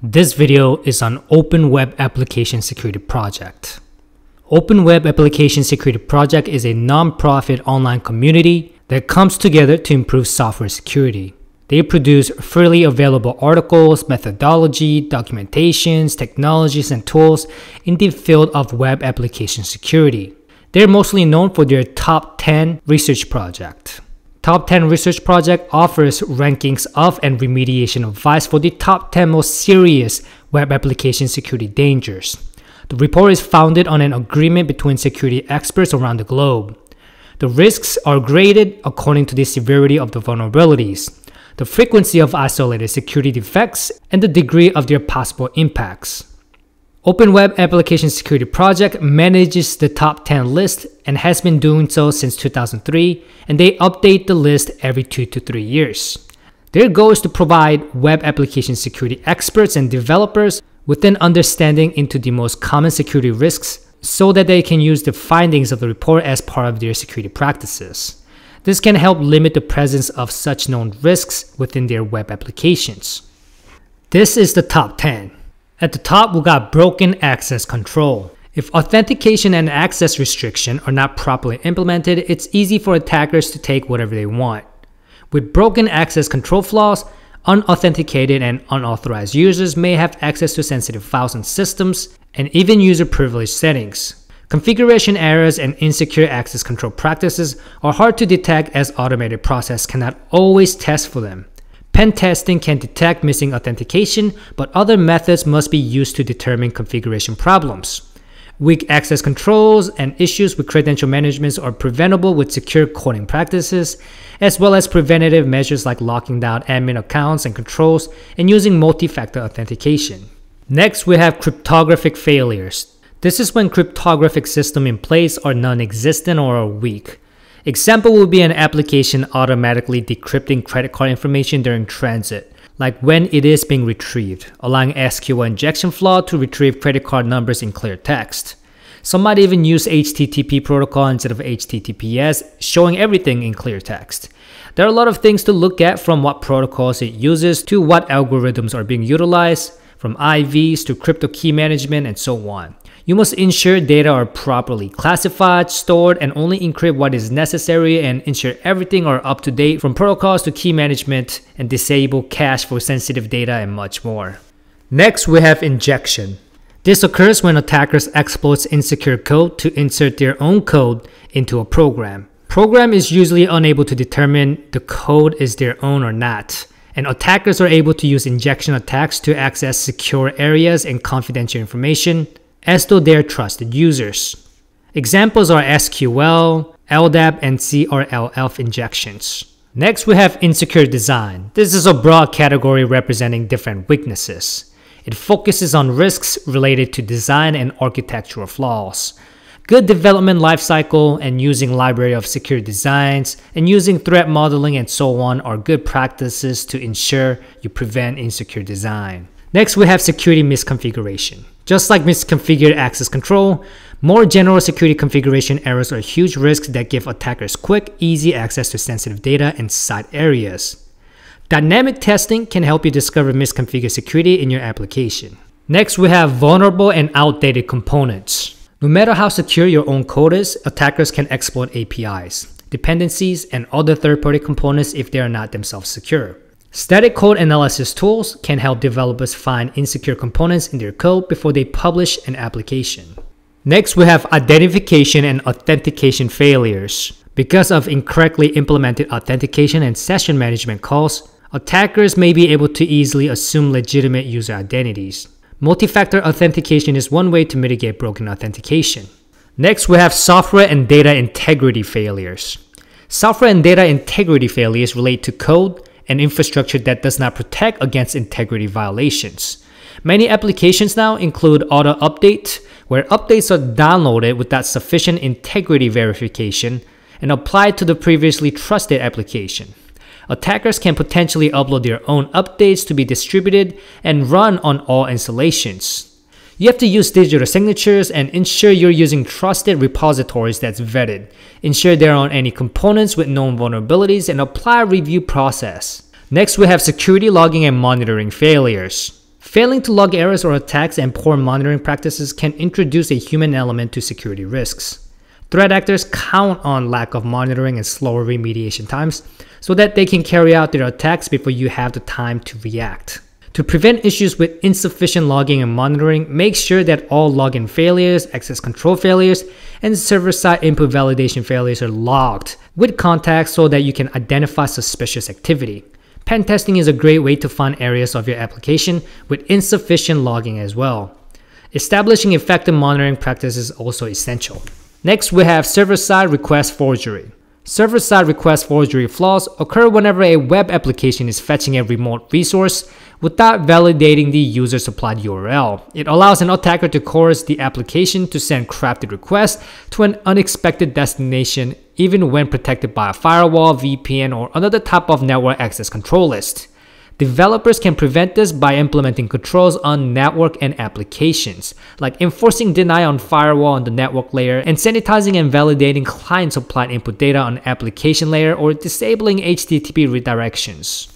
This video is on Open Web Application Security Project. Open Web Application Security Project is a non-profit online community that comes together to improve software security. They produce freely available articles, methodology, documentations, technologies, and tools in the field of web application security. They're mostly known for their top 10 research project. Top 10 Research Project offers rankings of and remediation advice for the top 10 most serious web application security dangers. The report is founded on an agreement between security experts around the globe. The risks are graded according to the severity of the vulnerabilities, the frequency of isolated security defects, and the degree of their possible impacts. Open Web Application Security Project manages the top 10 list and has been doing so since 2003, and they update the list every 2 to 3 years. Their goal is to provide web application security experts and developers with an understanding into the most common security risks so that they can use the findings of the report as part of their security practices. This can help limit the presence of such known risks within their web applications. This is the top 10. At the top, we got broken access control. If authentication and access restriction are not properly implemented, it's easy for attackers to take whatever they want. With broken access control flaws, unauthenticated and unauthorized users may have access to sensitive files and systems, and even user privilege settings. Configuration errors and insecure access control practices are hard to detect as automated process cannot always test for them. Pen testing can detect missing authentication, but other methods must be used to determine configuration problems. Weak access controls and issues with credential management are preventable with secure coding practices, as well as preventative measures like locking down admin accounts and controls and using multi-factor authentication. Next, we have cryptographic failures. This is when cryptographic systems in place are non-existent or are weak. Example would be an application automatically decrypting credit card information during transit, like when it is being retrieved, allowing SQL injection flaw to retrieve credit card numbers in clear text. Some might even use HTTP protocol instead of HTTPS, showing everything in clear text. There are a lot of things to look at from what protocols it uses to what algorithms are being utilized, from IVs to crypto key management and so on. You must ensure data are properly classified, stored, and only encrypt what is necessary and ensure everything are up to date from protocols to key management and disable cache for sensitive data and much more. Next, we have injection. This occurs when attackers exploit insecure code to insert their own code into a program. Program is usually unable to determine the code is their own or not, and attackers are able to use injection attacks to access secure areas and confidential information, as though they're trusted users. Examples are SQL, LDAP, and CRLF injections. Next, we have insecure design. This is a broad category representing different weaknesses. It focuses on risks related to design and architectural flaws. Good development lifecycle and using library of secure designs and using threat modeling and so on are good practices to ensure you prevent insecure design. Next, we have security misconfiguration. Just like misconfigured access control, more general security configuration errors are huge risks that give attackers quick, easy access to sensitive data and site areas. Dynamic testing can help you discover misconfigured security in your application. Next, we have vulnerable and outdated components. No matter how secure your own code is, attackers can exploit APIs, dependencies, and other third-party components if they are not themselves secure. Static code analysis tools can help developers find insecure components in their code before they publish an application. Next, we have identification and authentication failures. Because of incorrectly implemented authentication and session management calls, attackers may be able to easily assume legitimate user identities. Multi-factor authentication is one way to mitigate broken authentication. Next, we have software and data integrity failures. Software and data integrity failures relate to code, and infrastructure that does not protect against integrity violations. Many applications now include auto update, where updates are downloaded without sufficient integrity verification and applied to the previously trusted application. Attackers can potentially upload their own updates to be distributed and run on all installations. You have to use digital signatures and ensure you're using trusted repositories that's vetted. Ensure there aren't any components with known vulnerabilities and apply a review process. Next, we have security logging and monitoring failures. Failing to log errors or attacks and poor monitoring practices can introduce a human element to security risks. Threat actors count on lack of monitoring and slower remediation times so that they can carry out their attacks before you have the time to react. To prevent issues with insufficient logging and monitoring, make sure that all login failures, access control failures, and server-side input validation failures are logged with context so that you can identify suspicious activity. Pen testing is a great way to find areas of your application with insufficient logging as well. Establishing effective monitoring practices is also essential. Next, we have server-side request forgery. Server-side request forgery flaws occur whenever a web application is fetching a remote resource without validating the user-supplied URL. It allows an attacker to coerce the application to send crafted requests to an unexpected destination even when protected by a firewall, VPN, or another type of network access control list. Developers can prevent this by implementing controls on network and applications, like enforcing deny on firewall on the network layer and sanitizing and validating client-supplied input data on application layer or disabling HTTP redirections.